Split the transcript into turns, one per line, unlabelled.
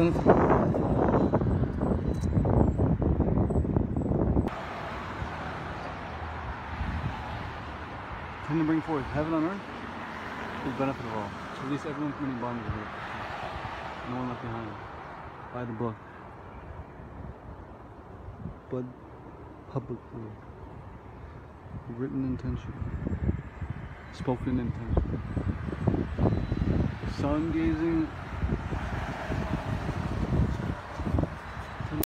Tend to bring forth heaven on earth, the benefit of all. At least everyone can any bondage of. No one left behind. By the book. But publicly. Written intention. Spoken intention. Sun gazing